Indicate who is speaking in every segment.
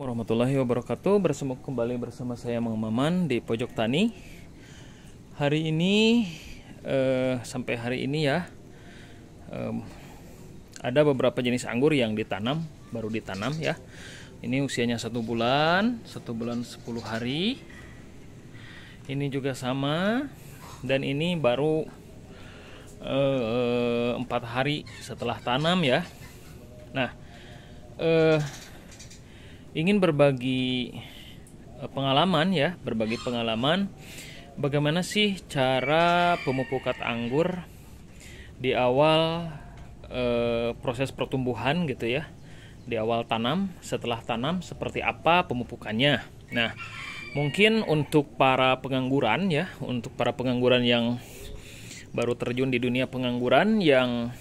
Speaker 1: warahmatullahi wabarakatuh. Bersama kembali bersama saya Mang Maman di Pojok Tani. Hari ini eh, sampai hari ini ya em, ada beberapa jenis anggur yang ditanam baru ditanam ya. Ini usianya satu bulan satu bulan 10 hari. Ini juga sama dan ini baru eh, empat hari setelah tanam ya. Nah eh, ingin berbagi eh, pengalaman ya, berbagi pengalaman. Bagaimana sih cara pemupukan anggur di awal eh, proses pertumbuhan gitu ya, di awal tanam, setelah tanam seperti apa pemupukannya. Nah, mungkin untuk para pengangguran ya, untuk para pengangguran yang baru terjun di dunia pengangguran yang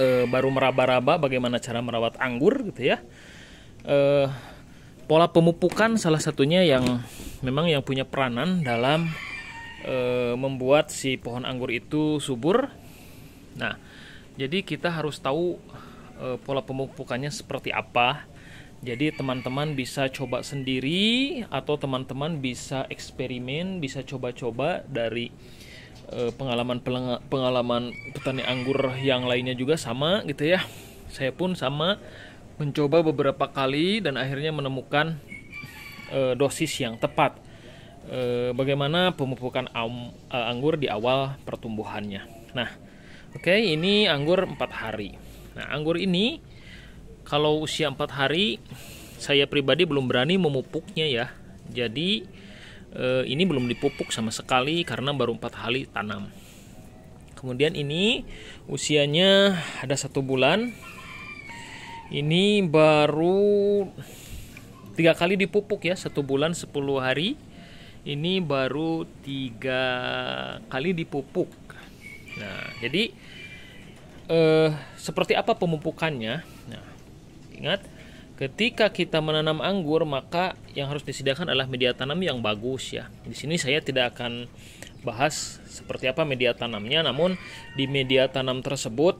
Speaker 1: eh, baru meraba-raba bagaimana cara merawat anggur gitu ya eh, pola pemupukan salah satunya yang memang yang punya peranan dalam eh, membuat si pohon anggur itu subur. Nah, jadi kita harus tahu eh, pola pemupukannya seperti apa. Jadi teman-teman bisa coba sendiri atau teman-teman bisa eksperimen, bisa coba-coba dari eh, pengalaman pengalaman petani anggur yang lainnya juga sama gitu ya. Saya pun sama mencoba beberapa kali dan akhirnya menemukan e, dosis yang tepat. E, bagaimana pemupukan am, e, anggur di awal pertumbuhannya. Nah, oke okay, ini anggur 4 hari. Nah, anggur ini kalau usia 4 hari saya pribadi belum berani memupuknya ya. Jadi e, ini belum dipupuk sama sekali karena baru 4 hari tanam. Kemudian ini usianya ada satu bulan ini baru tiga kali dipupuk ya satu bulan 10 hari. Ini baru tiga kali dipupuk. Nah jadi eh, seperti apa pemupukannya nah ingat ketika kita menanam anggur maka yang harus disediakan adalah media tanam yang bagus ya. Di sini saya tidak akan bahas seperti apa media tanamnya namun di media tanam tersebut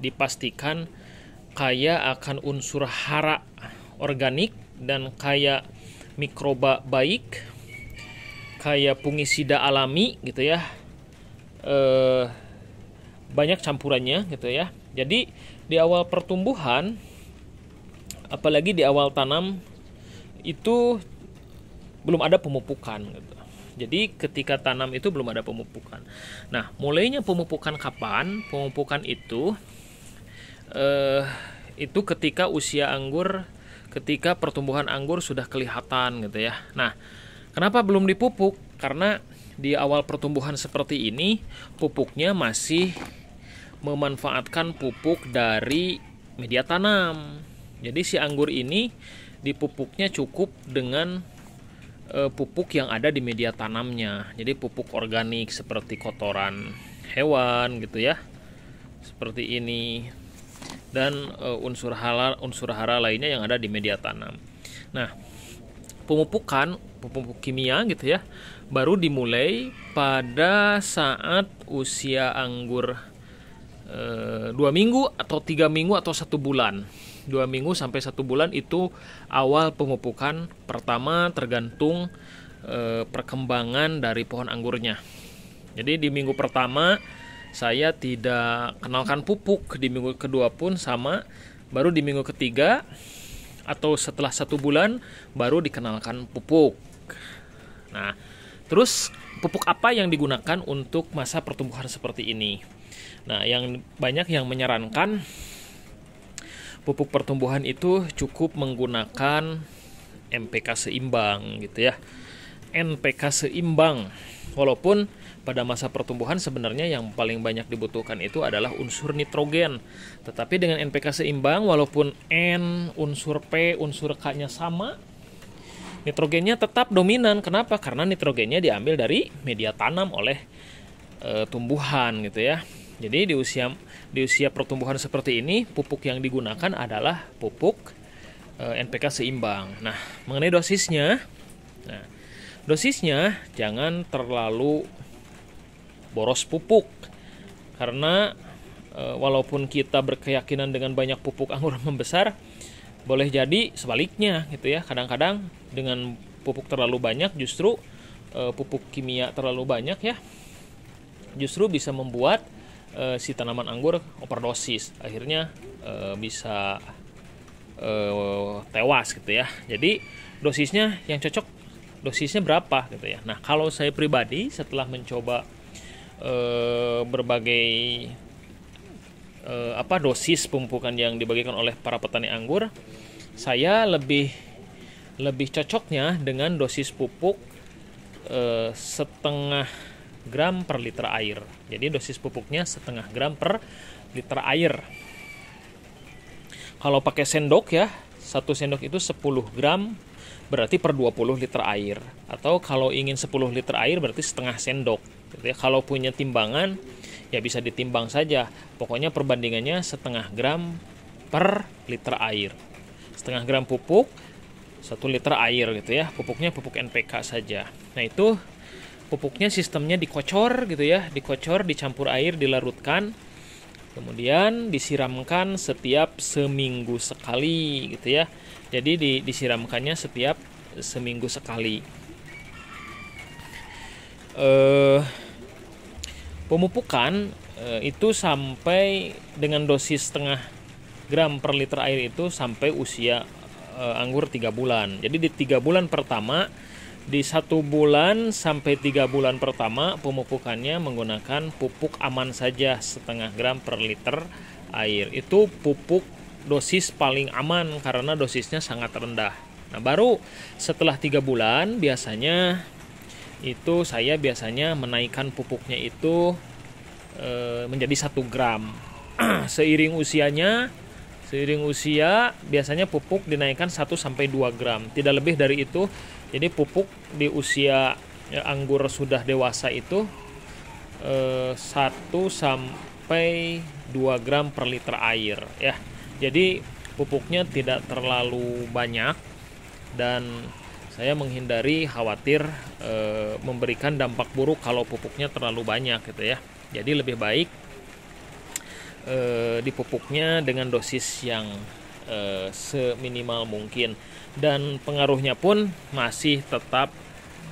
Speaker 1: dipastikan kaya akan unsur hara organik dan kaya mikroba baik, kaya fungisida alami gitu ya. Eh, banyak campurannya gitu ya. Jadi di awal pertumbuhan apalagi di awal tanam itu belum ada pemupukan gitu. Jadi ketika tanam itu belum ada pemupukan. Nah, mulainya pemupukan kapan? Pemupukan itu uh, itu ketika usia anggur ketika pertumbuhan anggur sudah kelihatan gitu ya. Nah, kenapa belum dipupuk? Karena di awal pertumbuhan seperti ini pupuknya masih memanfaatkan pupuk dari media tanam. Jadi si anggur ini dipupuknya cukup dengan e, pupuk yang ada di media tanamnya. Jadi pupuk organik seperti kotoran hewan gitu ya. Seperti ini dan uh, unsur hara unsur hara lainnya yang ada di media tanam. Nah, pemupukan pupuk kimia gitu ya baru dimulai pada saat usia anggur e, dua minggu atau tiga minggu atau satu bulan dua minggu sampai satu bulan itu awal pemupukan pertama tergantung e, perkembangan dari pohon anggurnya jadi di minggu pertama saya tidak kenalkan pupuk di minggu kedua pun sama baru di minggu ketiga atau setelah satu bulan baru dikenalkan pupuk. Nah terus pupuk apa yang digunakan untuk masa pertumbuhan seperti ini? Nah yang banyak yang menyarankan pupuk pertumbuhan itu cukup menggunakan MPK seimbang gitu ya. NPK seimbang walaupun pada masa pertumbuhan sebenarnya yang paling banyak dibutuhkan itu adalah unsur nitrogen. Tetapi dengan NPK seimbang walaupun N, unsur P, unsur K-nya sama, nitrogennya tetap dominan. Kenapa? Karena nitrogennya diambil dari media tanam oleh e, tumbuhan gitu ya. Jadi di usia di usia pertumbuhan seperti ini pupuk yang digunakan adalah pupuk e, NPK seimbang. Nah, mengenai dosisnya, nah dosisnya jangan terlalu boros pupuk. Karena e, walaupun kita berkeyakinan dengan banyak pupuk anggur membesar boleh jadi sebaliknya gitu ya. Kadang-kadang dengan pupuk terlalu banyak justru e, pupuk kimia terlalu banyak ya justru bisa membuat e, si tanaman anggur overdosis. Akhirnya e, bisa e, tewas gitu ya. Jadi dosisnya yang cocok dosisnya berapa gitu ya. Nah kalau saya pribadi setelah mencoba e, berbagai eh, apa dosis pemupukan yang dibagikan oleh para petani anggur, saya lebih lebih cocoknya dengan dosis pupuk eh, setengah gram per liter air. Jadi dosis pupuknya setengah gram per liter air. Kalau pakai sendok ya, satu sendok itu 10 gram berarti per 20 liter air. Atau kalau ingin 10 liter air berarti setengah sendok. Ya. Kalau punya timbangan ya bisa ditimbang saja. Pokoknya perbandingannya setengah gram per liter air. Setengah gram pupuk, satu liter air gitu ya. Pupuknya pupuk NPK saja. Nah itu pupuknya sistemnya dikocor gitu ya, dikocor, dicampur air, dilarutkan. Kemudian disiramkan setiap seminggu sekali gitu ya. Jadi di, disiramkannya setiap seminggu sekali. Eh pemupukan e, itu sampai dengan dosis setengah gram per liter air itu sampai usia e, anggur tiga bulan. Jadi di tiga bulan pertama di satu bulan sampai tiga bulan pertama pemupukannya menggunakan pupuk aman saja setengah gram per liter air. Itu pupuk dosis paling aman karena dosisnya sangat rendah. Nah baru setelah tiga bulan biasanya itu saya biasanya menaikkan pupuknya itu e, menjadi satu gram. Seiring usianya seiring usia biasanya pupuk dinaikkan 1 sampai 2 gram. Tidak lebih dari itu. Jadi pupuk di usia ya, anggur sudah dewasa itu e, 1 sampai 2 gram per liter air ya. Jadi pupuknya tidak terlalu banyak dan saya menghindari khawatir e, memberikan dampak buruk kalau pupuknya terlalu banyak gitu ya. Jadi lebih baik e, dipupuknya dengan dosis yang e, seminimal mungkin dan pengaruhnya pun masih tetap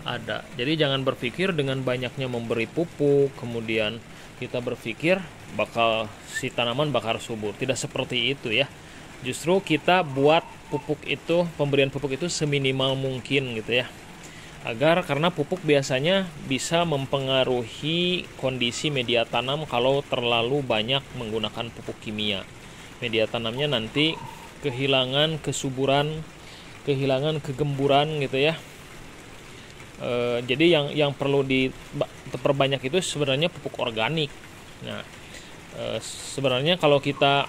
Speaker 1: ada. Jadi jangan berpikir dengan banyaknya memberi pupuk kemudian kita berpikir bakal si tanaman bakal subur. Tidak seperti itu ya. Justru kita buat pupuk itu pemberian pupuk itu seminimal mungkin gitu ya. Agar karena pupuk biasanya bisa mempengaruhi kondisi media tanam kalau terlalu banyak menggunakan pupuk kimia. Media tanamnya nanti kehilangan kesuburan kehilangan kegemburan gitu ya. E, jadi yang yang perlu diperbanyak itu sebenarnya pupuk organik. Nah e, sebenarnya kalau kita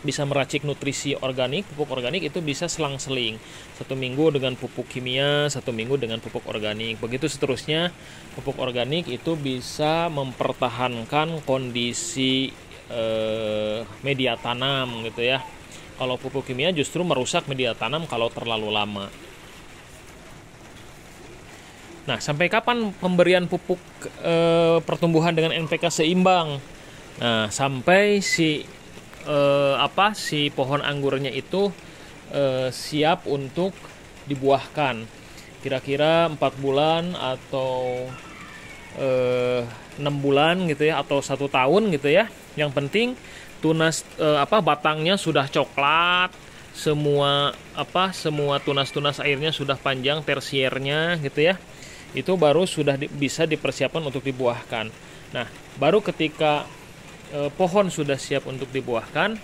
Speaker 1: bisa meracik nutrisi organik pupuk organik itu bisa selang-seling. Satu minggu dengan pupuk kimia satu minggu dengan pupuk organik. Begitu seterusnya pupuk organik itu bisa mempertahankan kondisi eh, media tanam gitu ya. Kalau pupuk kimia justru merusak media tanam kalau terlalu lama. Nah, sampai kapan pemberian pupuk e, pertumbuhan dengan NPK seimbang? Nah, sampai si eh, apa si pohon anggurnya itu eh, siap untuk dibuahkan. Kira-kira empat bulan atau eh, enam bulan gitu ya atau satu tahun gitu ya. Yang penting tunas eh, apa batangnya sudah coklat semua apa semua tunas-tunas airnya sudah panjang tersiernya gitu ya. Itu baru sudah di, bisa dipersiapkan untuk dibuahkan. Nah baru ketika eh, pohon sudah siap untuk dibuahkan,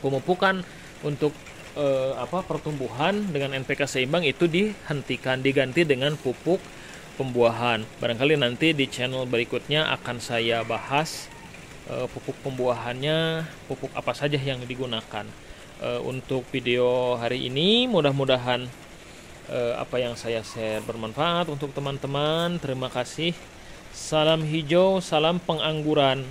Speaker 1: pemupukan untuk eh, apa pertumbuhan dengan NPK seimbang itu dihentikan diganti dengan pupuk pembuahan. Barangkali nanti di channel berikutnya akan saya bahas eh, pupuk pembuahannya, pupuk apa saja yang digunakan. Eh, untuk video hari ini mudah-mudahan eh, apa yang saya share bermanfaat untuk teman-teman. Terima kasih. Salam hijau, salam pengangguran.